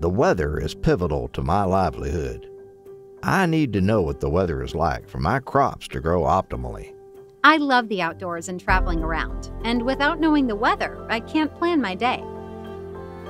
The weather is pivotal to my livelihood. I need to know what the weather is like for my crops to grow optimally. I love the outdoors and traveling around, and without knowing the weather, I can't plan my day.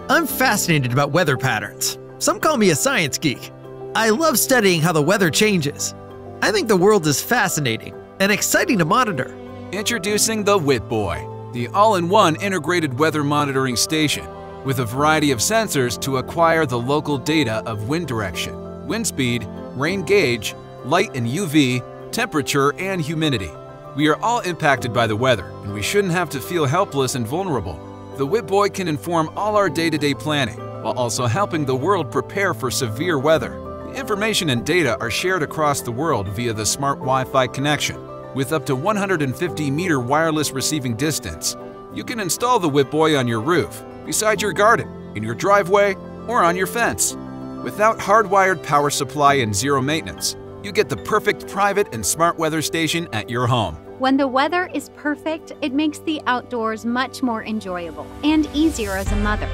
I'm fascinated about weather patterns. Some call me a science geek. I love studying how the weather changes. I think the world is fascinating and exciting to monitor. Introducing the WittBoy, the all-in-one integrated weather monitoring station with a variety of sensors to acquire the local data of wind direction, wind speed, rain gauge, light and UV, temperature, and humidity. We are all impacted by the weather, and we shouldn't have to feel helpless and vulnerable. The WittBoy can inform all our day-to-day planning, while also helping the world prepare for severe weather. The information and data are shared across the world via the smart Wi-Fi connection. With up to 150 meter wireless receiving distance, you can install the WittBoy on your roof, beside your garden, in your driveway, or on your fence. Without hardwired power supply and zero maintenance, you get the perfect private and smart weather station at your home. When the weather is perfect, it makes the outdoors much more enjoyable and easier as a mother.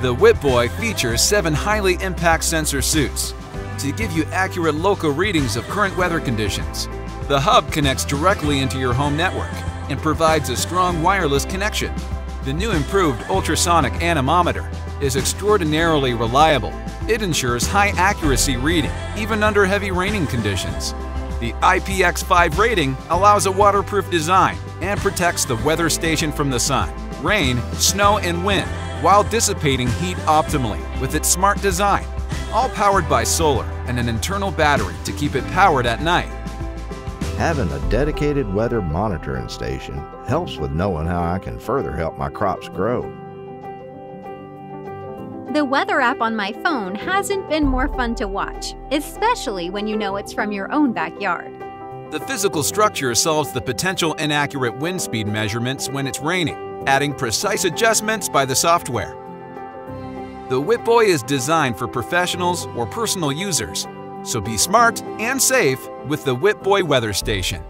The WittBoy features seven highly impact sensor suits to give you accurate local readings of current weather conditions. The hub connects directly into your home network and provides a strong wireless connection. The new improved ultrasonic anemometer is extraordinarily reliable. It ensures high accuracy reading, even under heavy raining conditions. The IPX5 rating allows a waterproof design and protects the weather station from the sun, rain, snow, and wind while dissipating heat optimally with its smart design, all powered by solar and an internal battery to keep it powered at night. Having a dedicated weather monitoring station helps with knowing how I can further help my crops grow. The weather app on my phone hasn't been more fun to watch, especially when you know it's from your own backyard. The physical structure solves the potential inaccurate wind speed measurements when it's raining, adding precise adjustments by the software. The WittBoy is designed for professionals or personal users, so be smart and safe with the WittBoy Weather Station.